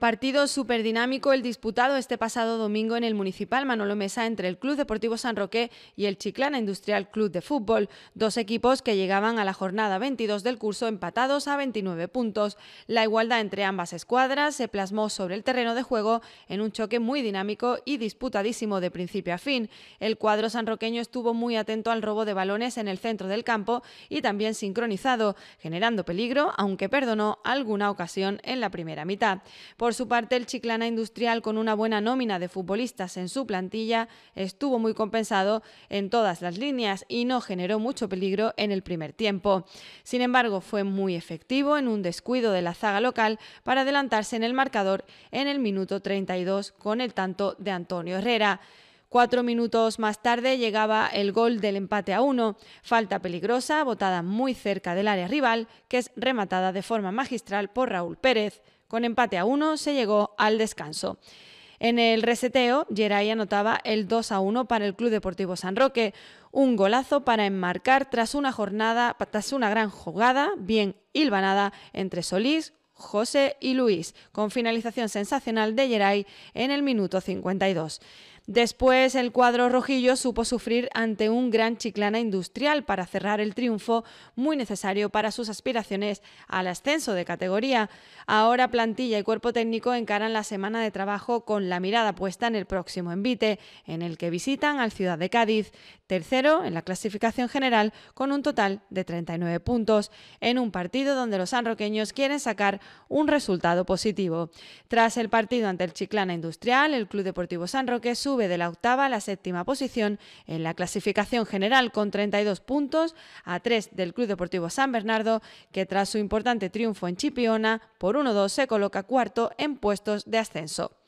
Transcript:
Partido súper dinámico el disputado este pasado domingo en el Municipal Manolo Mesa entre el Club Deportivo San Roque y el Chiclana Industrial Club de Fútbol, dos equipos que llegaban a la jornada 22 del curso empatados a 29 puntos. La igualdad entre ambas escuadras se plasmó sobre el terreno de juego en un choque muy dinámico y disputadísimo de principio a fin. El cuadro sanroqueño estuvo muy atento al robo de balones en el centro del campo y también sincronizado, generando peligro, aunque perdonó alguna ocasión en la primera mitad. Su parte, el Chiclana Industrial, con una buena nómina de futbolistas en su plantilla, estuvo muy compensado en todas las líneas y no generó mucho peligro en el primer tiempo. Sin embargo, fue muy efectivo en un descuido de la zaga local para adelantarse en el marcador en el minuto 32 con el tanto de Antonio Herrera. Cuatro minutos más tarde llegaba el gol del empate a uno. Falta peligrosa, botada muy cerca del área rival, que es rematada de forma magistral por Raúl Pérez. Con empate a uno se llegó al descanso. En el reseteo, Geray anotaba el 2 a 1 para el Club Deportivo San Roque, un golazo para enmarcar tras una jornada, tras una gran jugada bien hilvanada entre Solís, José y Luis, con finalización sensacional de Geray en el minuto 52. Después el cuadro rojillo supo sufrir ante un gran chiclana industrial para cerrar el triunfo muy necesario para sus aspiraciones al ascenso de categoría. Ahora plantilla y cuerpo técnico encaran la semana de trabajo con la mirada puesta en el próximo envite, en el que visitan al Ciudad de Cádiz, tercero en la clasificación general con un total de 39 puntos, en un partido donde los sanroqueños quieren sacar un resultado positivo. Tras el partido ante el Chiclana Industrial, el Club Deportivo San Roque sube de la octava a la séptima posición en la clasificación general con 32 puntos a 3 del Club Deportivo San Bernardo, que tras su importante triunfo en Chipiona por 1-2 se coloca cuarto en puestos de ascenso.